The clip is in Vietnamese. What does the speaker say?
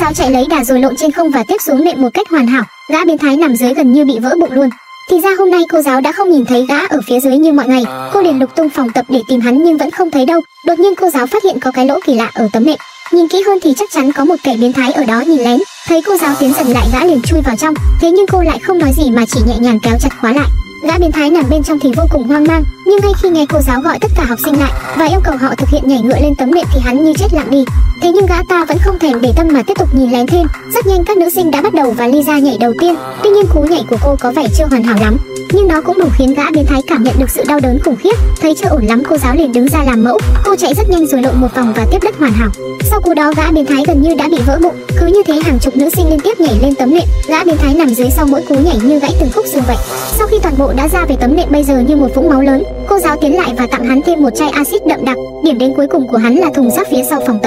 giáo chạy lấy đà rồi lộn trên không và tiếp xuống nệm một cách hoàn hảo. Gã biến thái nằm dưới gần như bị vỡ bụng luôn. Thì ra hôm nay cô giáo đã không nhìn thấy gã ở phía dưới như mọi ngày. Cô liền lục tung phòng tập để tìm hắn nhưng vẫn không thấy đâu. Đột nhiên cô giáo phát hiện có cái lỗ kỳ lạ ở tấm nệm nhìn kỹ hơn thì chắc chắn có một kẻ biến thái ở đó nhìn lén. Thấy cô giáo tiến dần lại gã liền chui vào trong. Thế nhưng cô lại không nói gì mà chỉ nhẹ nhàng kéo chặt khóa lại. Gã biến thái nằm bên trong thì vô cùng hoang mang. Nhưng ngay khi nghe cô giáo gọi tất cả học sinh lại và yêu cầu họ thực hiện nhảy ngựa lên tấm nệm thì hắn như chết lặng đi thế nhưng gã ta vẫn không thèm để tâm mà tiếp tục nhìn lén thêm. Rất nhanh các nữ sinh đã bắt đầu và Lisa nhảy đầu tiên. Tuy nhiên cú nhảy của cô có vẻ chưa hoàn hảo lắm, nhưng nó cũng đủ khiến gã biến thái cảm nhận được sự đau đớn khủng khiếp. Thấy chưa ổn lắm, cô giáo liền đứng ra làm mẫu. Cô chạy rất nhanh rồi lộn một vòng và tiếp đất hoàn hảo. Sau cú đó, gã biến thái gần như đã bị vỡ bụng. Cứ như thế, hàng chục nữ sinh liên tiếp nhảy lên tấm nệm. Gã biến thái nằm dưới sau mỗi cú nhảy như gãy từng khúc xương vậy sau khi toàn bộ đã ra về tấm nệm, bây giờ như một vũng máu lớn, cô giáo tiến lại và tặng hắn thêm một chai axit đậm đặc. Điểm đến cuối cùng của hắn là thùng rác phía sau phòng tập.